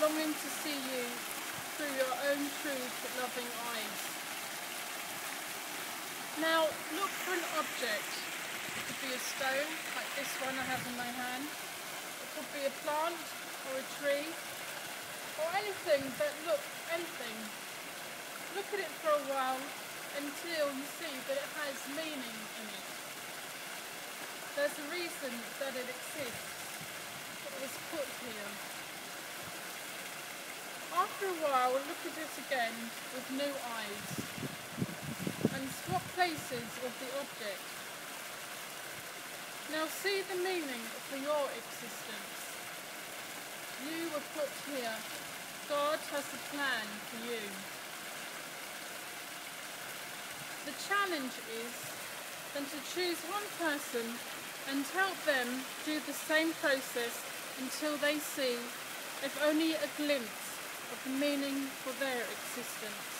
longing to see you through your own true but loving eyes. Now look for an object. It could be a stone, like this one I have in my hand. It could be a plant or a tree or anything that look anything. Look at it for a while until you see that it has meaning in it. There's a reason that it exists. It was put here. After a while, look at it again with new eyes and swap places with the object. Now see the meaning for your existence. You were put here. God has a plan for you. The challenge is then to choose one person and help them do the same process until they see, if only a glimpse, of the meaning for their existence.